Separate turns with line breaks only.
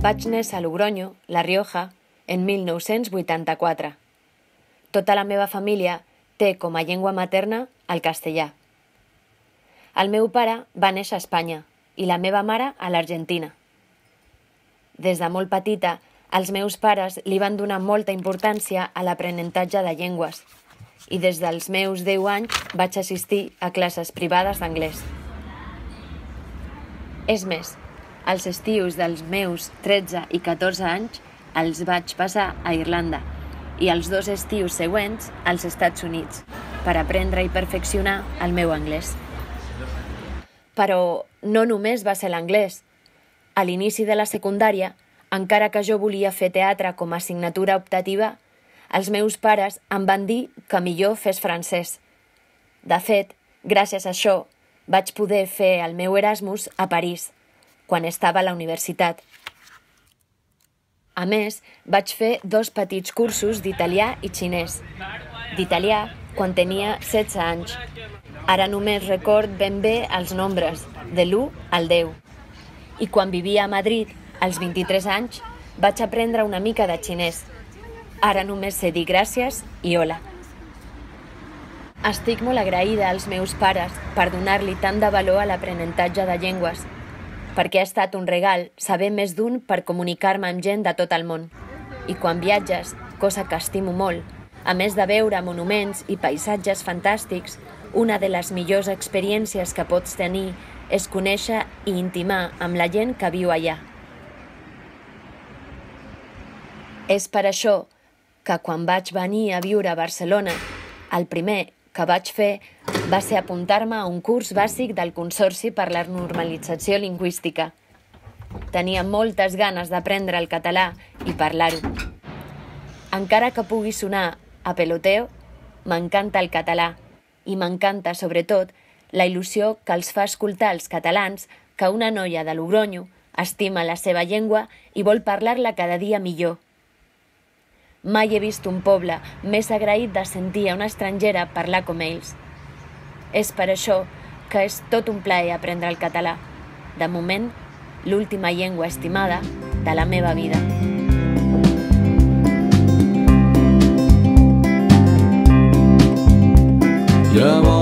Vaig néixer a Logroño, La Rioja, en 1984. Tota la meva família té com a llengua materna el castellà. El meu pare va néixer a Espanya i la meva mare a l'Argentina. Des de molt petita, els meus pares li van donar molta importància a l'aprenentatge de llengües i des dels meus 10 anys vaig assistir a classes privades d'anglès. És més, els estius dels meus 13 i 14 anys els vaig passar a Irlanda i els dos estius següents als Estats Units per aprendre i perfeccionar el meu anglès. Però no només va ser l'anglès. A l'inici de la secundària, encara que jo volia fer teatre com a assignatura optativa, els meus pares em van dir que millor fes francès. De fet, gràcies a això, vaig poder fer el meu Erasmus a París, quan estava a la universitat. A més, vaig fer dos petits cursos d'italià i xinès. D'italià, quan tenia 16 anys. Ara només record ben bé els nombres, de l'1 al 10. I quan vivia a Madrid, als 23 anys, vaig aprendre una mica de xinès. Ara només sé dir gràcies i hola. Estic molt agraïda als meus pares per donar-li tant de valor a l'aprenentatge de llengües, perquè ha estat un regal saber més d'un per comunicar-me amb gent de tot el món. I quan viatges, cosa que estimo molt, a més de veure monuments i paisatges fantàstics, una de les millors experiències que pots tenir és conèixer i intimar amb la gent que viu allà. És per això que quan vaig venir a viure a Barcelona, el primer que vaig fer va ser apuntar-me a un curs bàsic del Consorci per la Normalització Lingüística. Tenia moltes ganes d'aprendre el català i parlar-ho. Encara que pugui sonar a peloteo, m'encanta el català i m'encanta, sobretot, la il·lusió que els fa escoltar els catalans que una noia de Logroño estima la seva llengua i vol parlar-la cada dia millor. Mai he vist un poble més agraït de sentir a una estrangera parlar com ells. És per això que és tot un plaer aprendre el català. De moment, l'última llengua estimada de la meva vida.
Llavors